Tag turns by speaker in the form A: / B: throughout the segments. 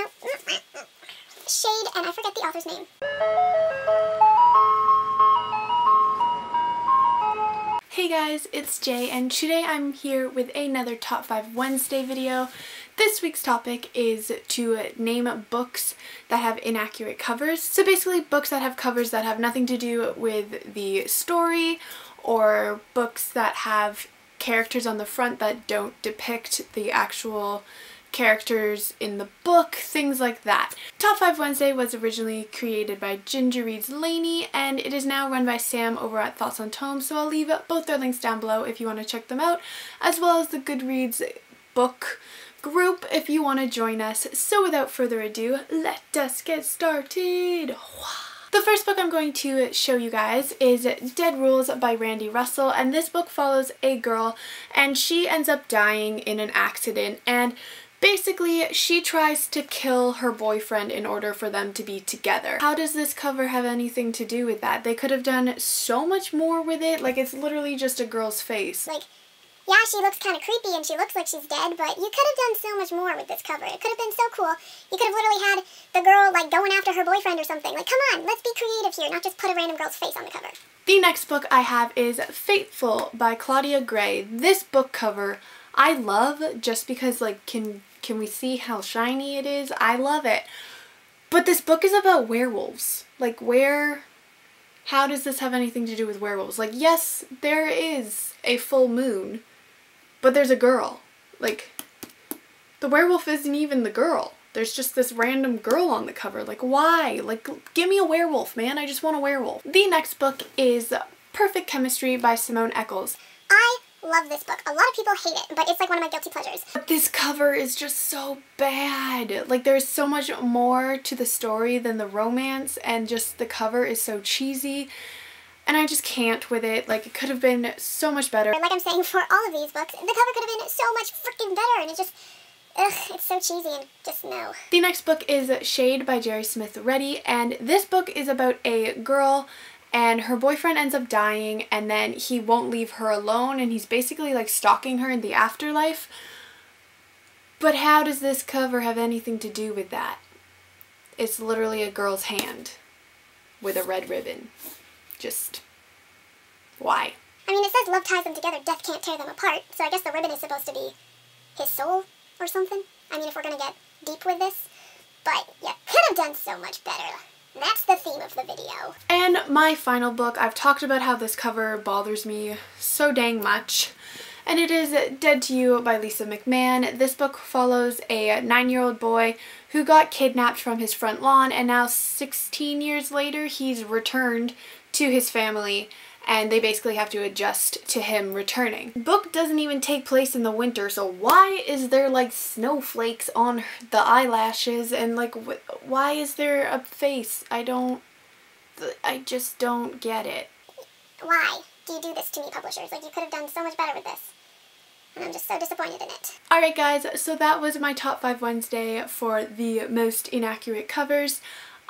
A: Shade, and I forget the author's name.
B: Hey guys, it's Jay and today I'm here with another Top 5 Wednesday video. This week's topic is to name books that have inaccurate covers. So basically books that have covers that have nothing to do with the story or books that have characters on the front that don't depict the actual characters in the book, things like that. Top 5 Wednesday was originally created by Ginger Reads Lainey and it is now run by Sam over at Thoughts on Tomes, so I'll leave both their links down below if you want to check them out, as well as the Goodreads book group if you want to join us. So without further ado, let us get started! The first book I'm going to show you guys is Dead Rules by Randy Russell and this book follows a girl and she ends up dying in an accident and Basically, she tries to kill her boyfriend in order for them to be together. How does this cover have anything to do with that? They could have done so much more with it. Like, it's literally just a girl's face.
A: Like, yeah, she looks kind of creepy and she looks like she's dead, but you could have done so much more with this cover. It could have been so cool. You could have literally had the girl, like, going after her boyfriend or something. Like, come on, let's be creative here, not just put a random girl's face on the cover.
B: The next book I have is Fateful by Claudia Gray. This book cover I love just because, like, can can we see how shiny it is? I love it. But this book is about werewolves. Like where, how does this have anything to do with werewolves? Like yes, there is a full moon, but there's a girl. Like the werewolf isn't even the girl. There's just this random girl on the cover. Like why? Like give me a werewolf, man. I just want a werewolf. The next book is Perfect Chemistry by Simone Elkeles.
A: I love this book. A lot of people hate it, but it's like one of my guilty pleasures.
B: This cover is just so bad. Like there's so much more to the story than the romance and just the cover is so cheesy and I just can't with it. Like it could have been so much better.
A: Like I'm saying for all of these books, the cover could have been so much freaking better and it just Ugh, it's so cheesy and just no.
B: The next book is Shade by Jeri Smith-Ready and this book is about a girl and her boyfriend ends up dying and then he won't leave her alone and he's basically like stalking her in the afterlife. But how does this cover have anything to do with that? It's literally a girl's hand with a red ribbon. Just why?
A: I mean, it says love ties them together, death can't tear them apart, so I guess the ribbon is supposed to be his soul or something. I mean, if we're gonna get deep with this. But you could have done so much better. That's the theme of the video.
B: And my final book, I've talked about how this cover bothers me so dang much. And it is Dead to You by Lisa McMann. This book follows a nine-year-old boy who got kidnapped from his front lawn and now 16 years later he's returned to his family and they basically have to adjust to him returning. Book doesn't even take place in the winter, so why is there like snowflakes on the eyelashes and like wh why is there a face? I don't, I just don't get it.
A: Why do you do this to me, publishers? Like you could have done so much better with this. And I'm just so disappointed in it.
B: Alright guys, so that was my top 5 Wednesday for the most inaccurate covers.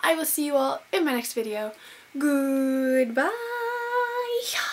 B: I will see you all in my next video. Goodbye! 呀。